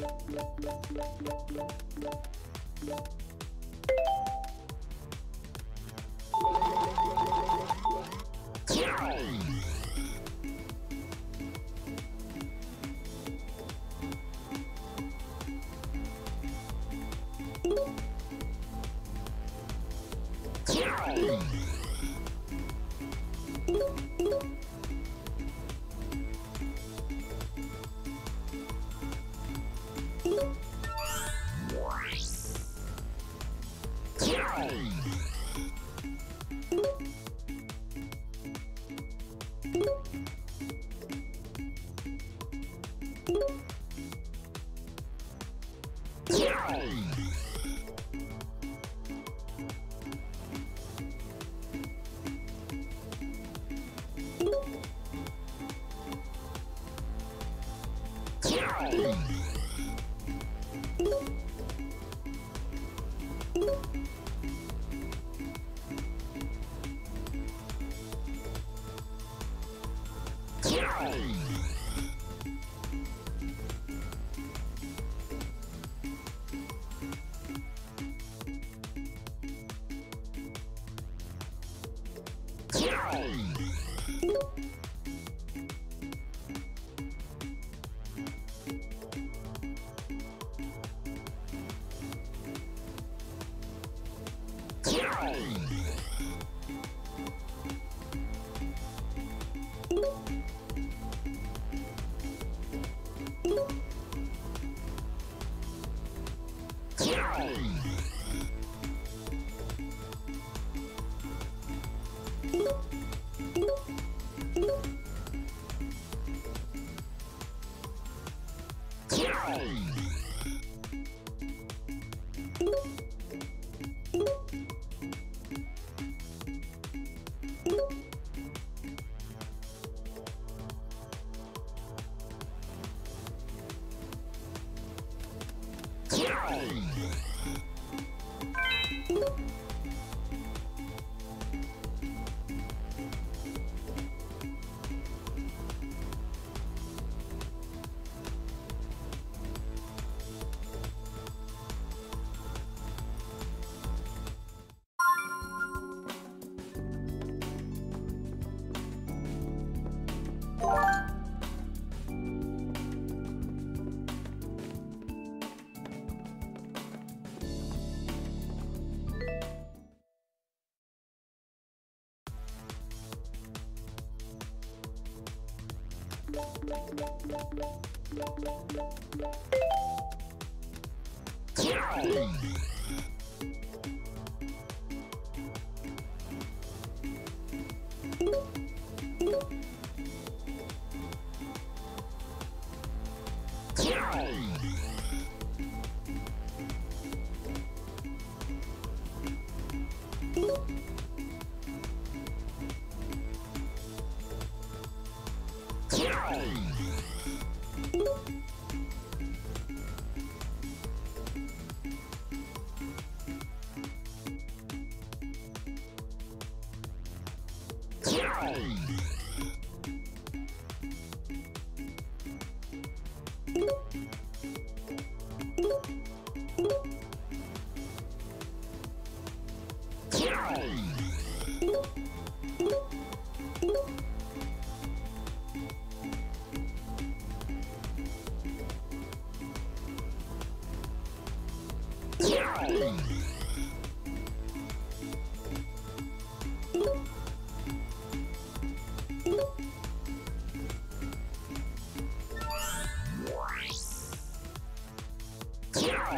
Thank you. you Hey! Yeah! Yeah!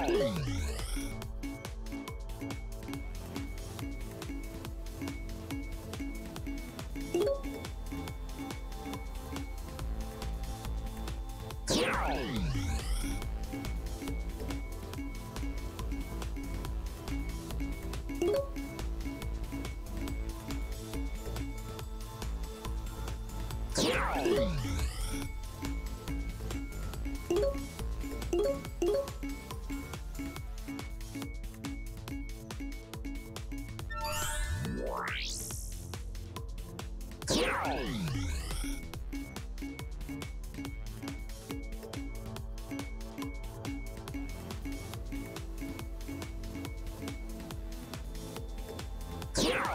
Yeah! Yeah.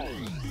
Yeah!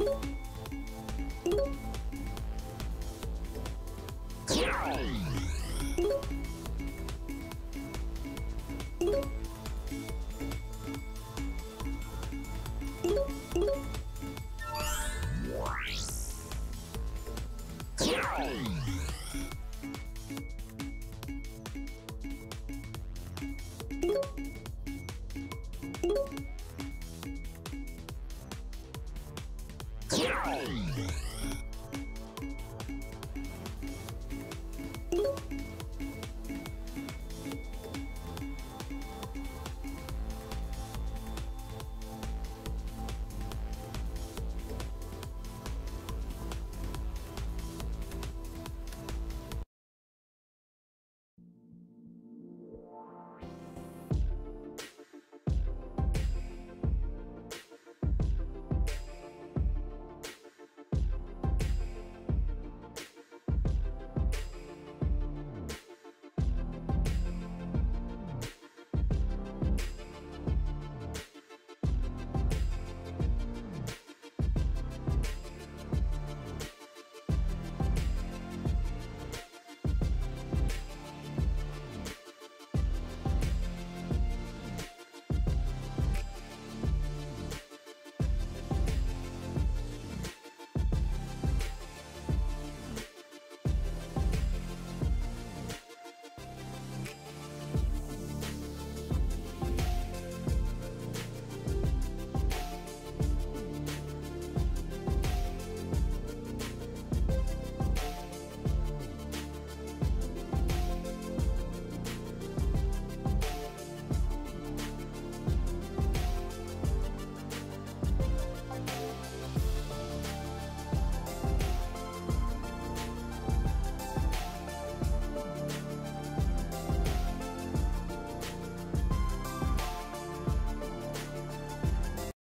Yeah! Bye.